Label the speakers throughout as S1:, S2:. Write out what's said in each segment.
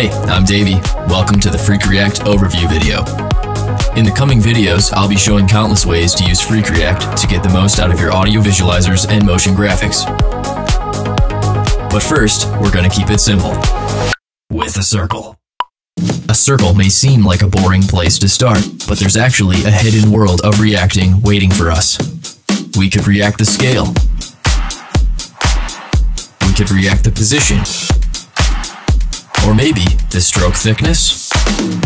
S1: Hey, I'm Davey. Welcome to the FreqReact overview video. In the coming videos, I'll be showing countless ways to use FreqReact to get the most out of your audio visualizers and motion graphics. But first, we're gonna keep it simple. With a circle. A circle may seem like a boring place to start, but there's actually a hidden world of reacting waiting for us. We could react the scale. We could react the position. Or maybe the stroke thickness,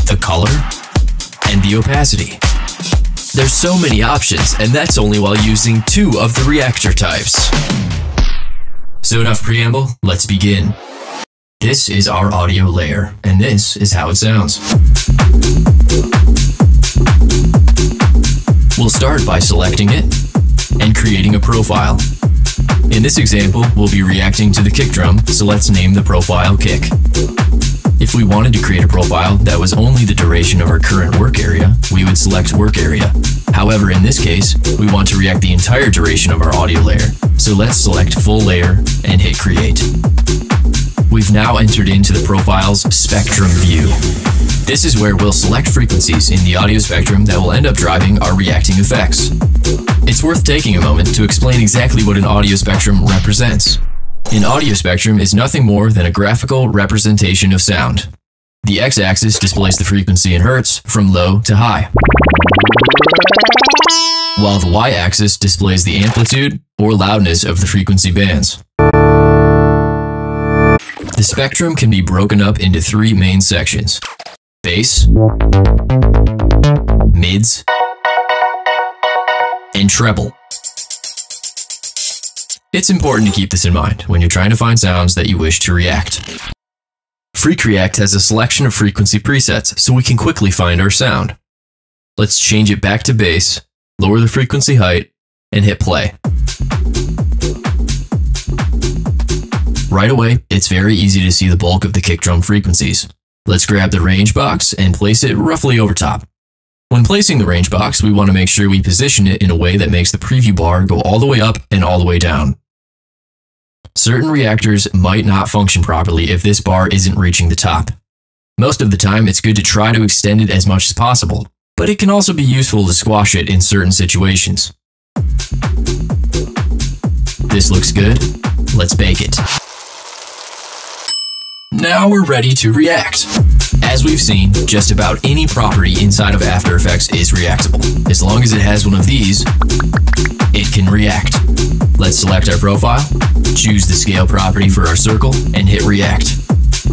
S1: the color, and the opacity. There's so many options, and that's only while using two of the reactor types. So enough preamble, let's begin. This is our audio layer, and this is how it sounds. We'll start by selecting it and creating a profile. In this example, we'll be reacting to the kick drum, so let's name the profile kick. If we wanted to create a profile that was only the duration of our current work area, we would select work area. However, in this case, we want to react the entire duration of our audio layer, so let's select full layer and hit create. We've now entered into the profile's spectrum view. This is where we'll select frequencies in the audio spectrum that will end up driving our reacting effects. It's worth taking a moment to explain exactly what an audio spectrum represents. An audio spectrum is nothing more than a graphical representation of sound. The x-axis displays the frequency in hertz from low to high, while the y-axis displays the amplitude or loudness of the frequency bands. The spectrum can be broken up into three main sections. Bass, mids, and treble. It's important to keep this in mind when you're trying to find sounds that you wish to react. FreqReact has a selection of frequency presets, so we can quickly find our sound. Let's change it back to bass, lower the frequency height, and hit play. Right away, it's very easy to see the bulk of the kick drum frequencies. Let's grab the range box and place it roughly over top. When placing the range box, we want to make sure we position it in a way that makes the preview bar go all the way up and all the way down. Certain reactors might not function properly if this bar isn't reaching the top. Most of the time, it's good to try to extend it as much as possible, but it can also be useful to squash it in certain situations. This looks good. Let's bake it. Now we're ready to react. As we've seen, just about any property inside of After Effects is reactable. As long as it has one of these, it can react. Let's select our profile, choose the scale property for our circle, and hit react.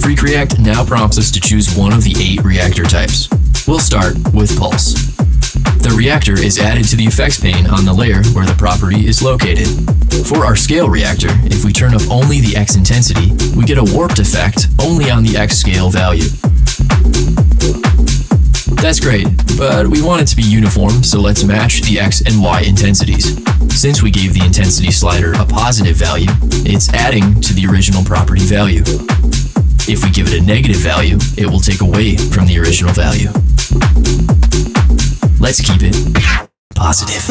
S1: FreqReact now prompts us to choose one of the eight reactor types. We'll start with pulse. The reactor is added to the effects pane on the layer where the property is located. For our scale reactor, if we turn up only the X intensity, we get a warped effect only on the X scale value. That's great, but we want it to be uniform, so let's match the X and Y intensities. Since we gave the intensity slider a positive value, it's adding to the original property value. If we give it a negative value, it will take away from the original value. Let's keep it positive.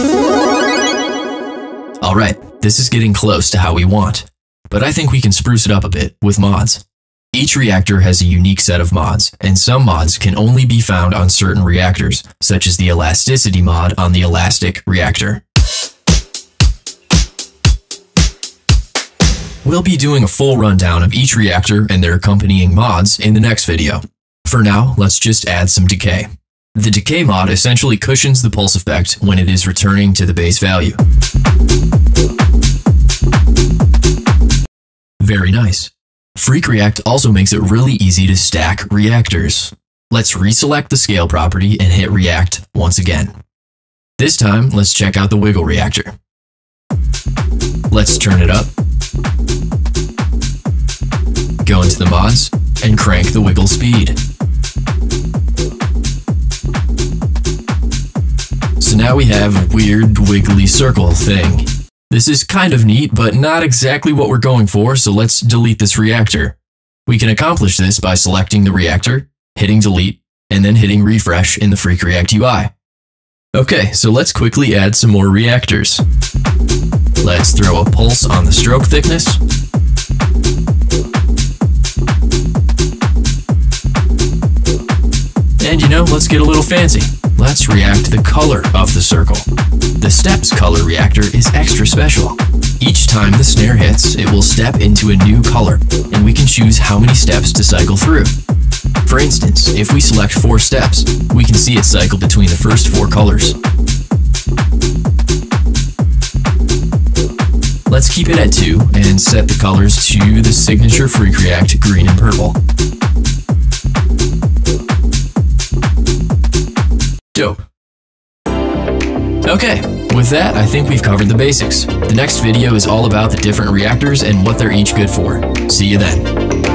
S1: Alright, this is getting close to how we want, but I think we can spruce it up a bit with mods. Each reactor has a unique set of mods, and some mods can only be found on certain reactors, such as the elasticity mod on the elastic reactor. We'll be doing a full rundown of each reactor and their accompanying mods in the next video. For now, let's just add some decay. The decay mod essentially cushions the pulse effect when it is returning to the base value. Very nice. FreqReact also makes it really easy to stack reactors. Let's reselect the scale property and hit react once again. This time, let's check out the wiggle reactor. Let's turn it up. Go into the mods and crank the wiggle speed. So now we have a weird wiggly circle thing. This is kind of neat, but not exactly what we're going for, so let's delete this reactor. We can accomplish this by selecting the reactor, hitting delete, and then hitting refresh in the FreqReact UI. Okay, so let's quickly add some more reactors. Let's throw a pulse on the stroke thickness. And you know, let's get a little fancy. Let's react the color of the circle. The steps color reactor is extra special. Each time the snare hits, it will step into a new color, and we can choose how many steps to cycle through. For instance, if we select four steps, we can see it cycle between the first four colors. Let's keep it at 2 and set the colors to the signature FreqReact green and purple. Okay, with that, I think we've covered the basics. The next video is all about the different reactors and what they're each good for. See you then.